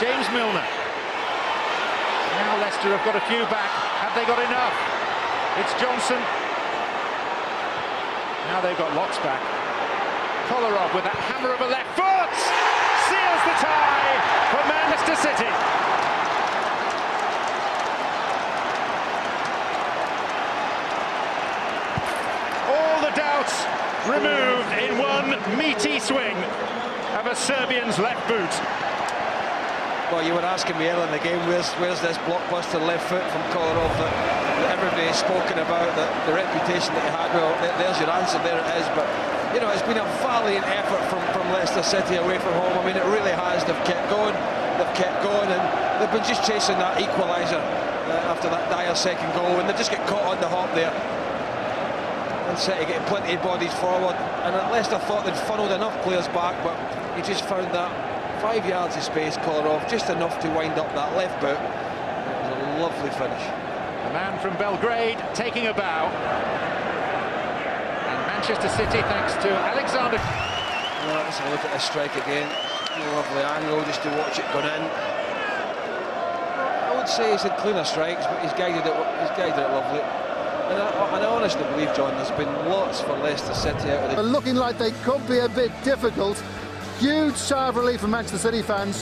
James Milner. Now Leicester have got a few back. Have they got enough? It's Johnson. Now they've got lots back. Kolarov with that hammer of a left foot seals the tie for Manchester City. All the doubts removed in one meaty swing of a Serbian's left boot. Well, you were asking me earlier in the game, where's where's this blockbuster left foot from Kolarov that, that everybody's spoken about, that the reputation that he had? Well, there's your answer, there it is. But, you know, it's been a valiant effort from, from Leicester City away from home. I mean, it really has. They've kept going, they've kept going, and they've been just chasing that equaliser uh, after that dire second goal, and they just get caught on the hop there. And City getting plenty of bodies forward, and Leicester thought they'd funneled enough players back, but he just found that five yards of space, Kolarov, just enough to wind up that left boot. It was a lovely finish. A man from Belgrade taking a bow. And Manchester City, thanks to Aleksandar. Well, let's have a look at this strike again. Lovely angle just to watch it going in. I would say he's had cleaner strikes, but he's guided it. He's guided it lovely. And I, and I honestly believe, John, there's been lots for Leicester City out of the. Looking like they could be a bit difficult. Huge sigh of relief for Manchester City fans.